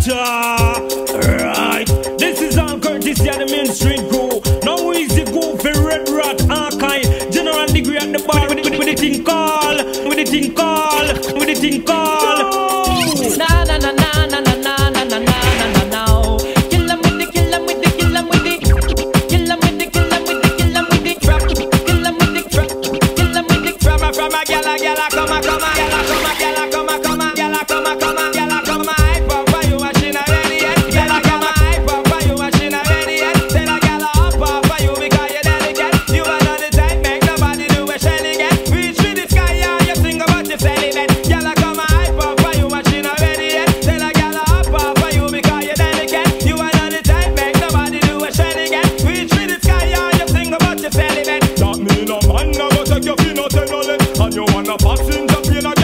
selector. Right. This is all courtesy of the Main Street Crew. Now we the go for Red Rat Archive. General degree at the bar with, with, with the thing call. With the thing call. With the thing call. Bad things are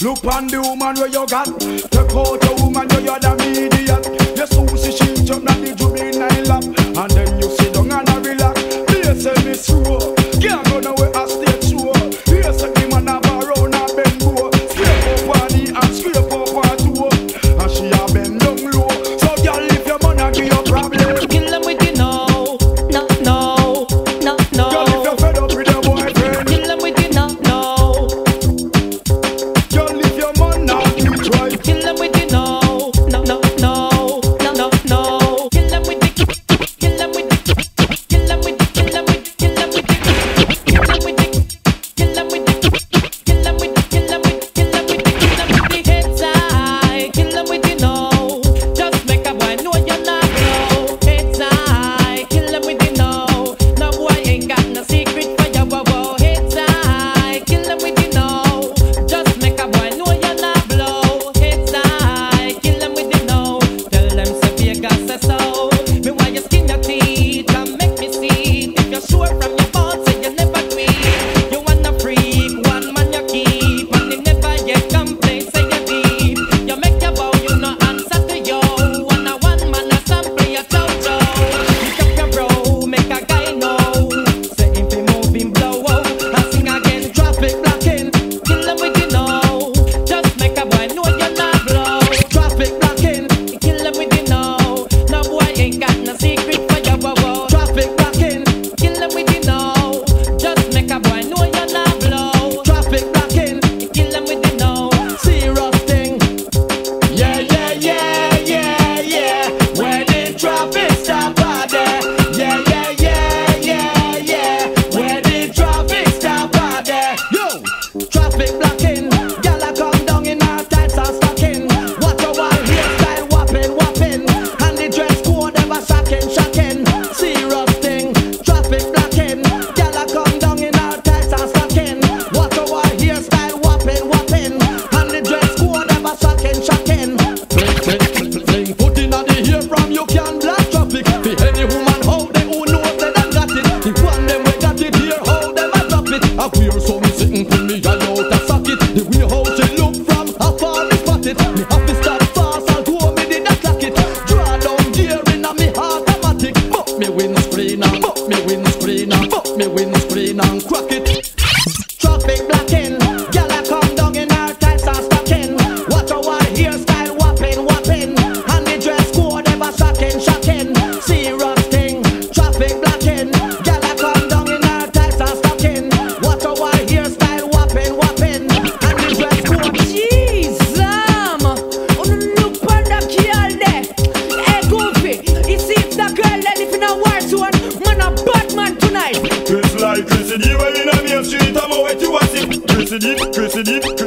Look on the woman where you got. Take out the woman where you're the idiot. You sushi she jump on the juvenile lap, and then you sit down and relax. Be a semi-sure, girl gonna tonight. Chris